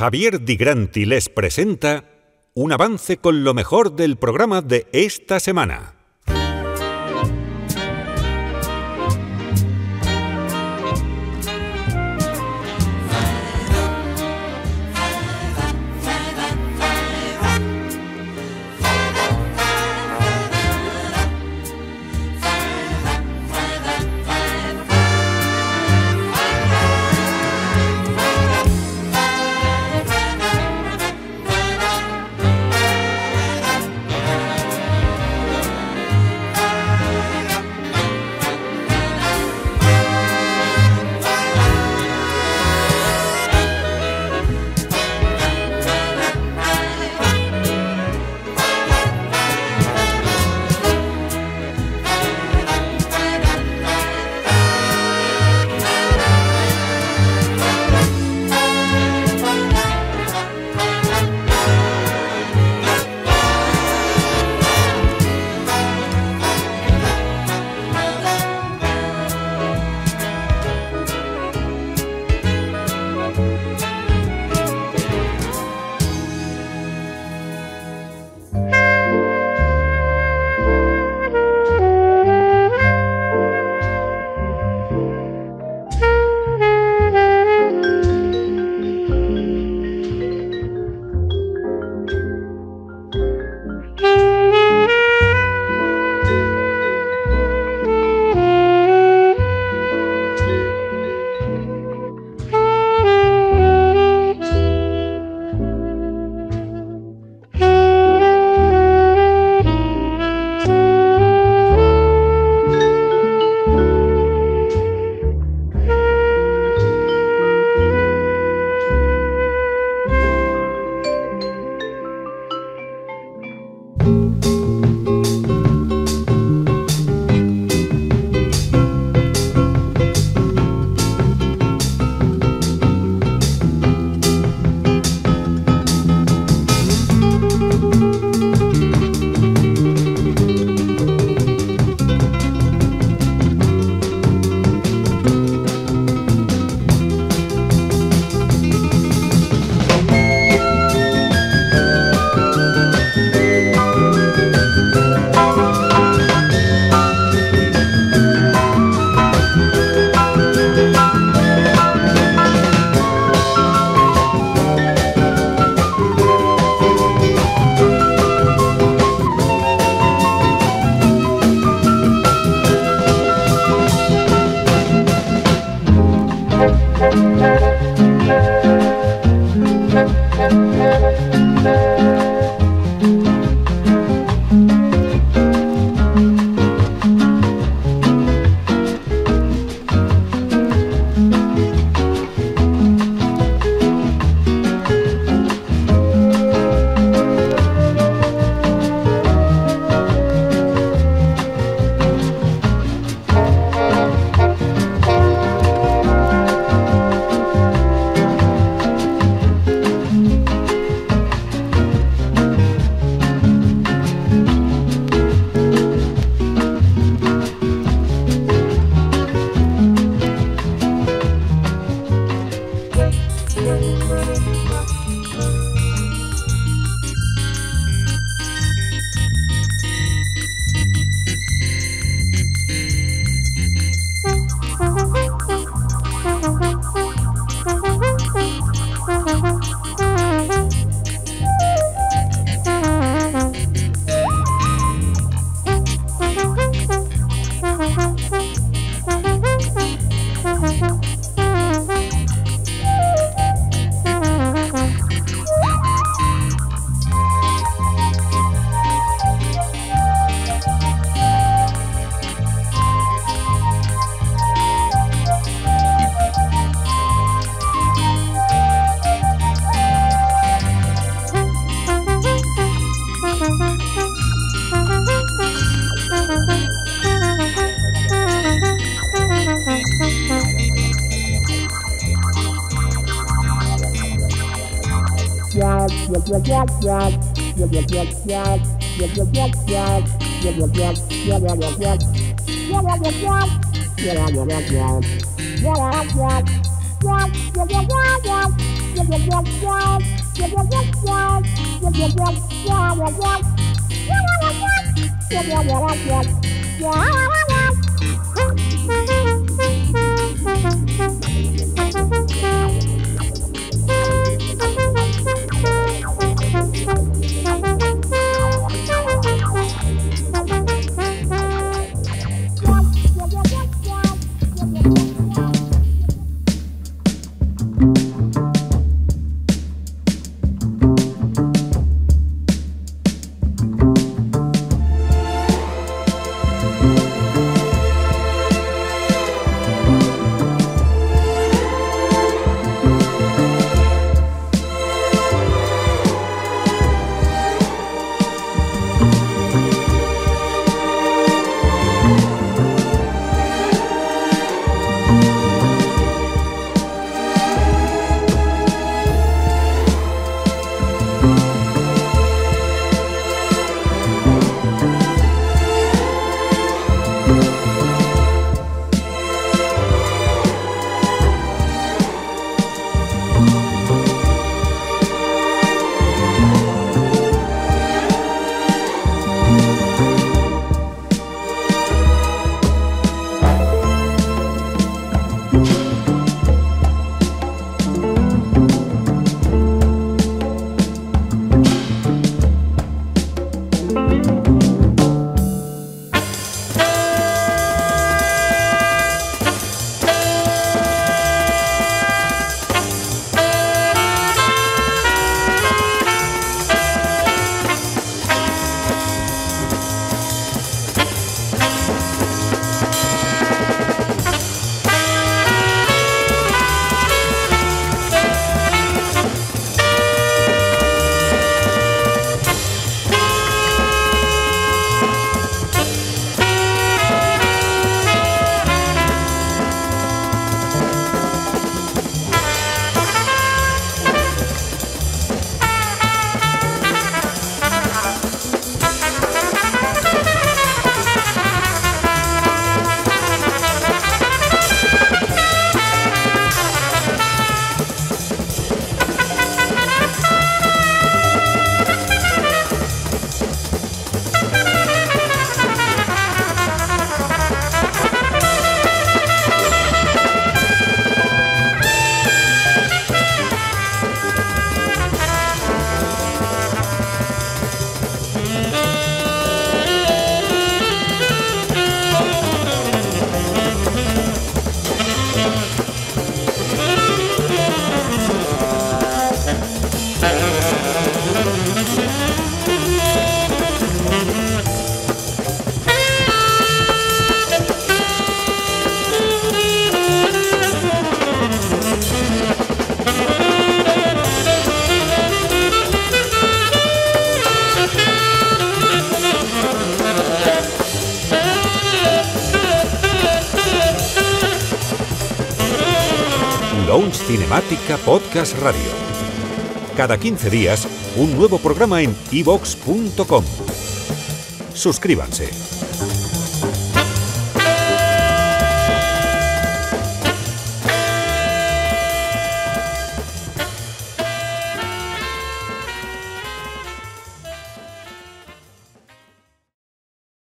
Javier Di Granti les presenta un avance con lo mejor del programa de esta semana. Yeah. Cinemática Podcast Radio. Cada 15 días, un nuevo programa en ivox.com. Suscríbanse.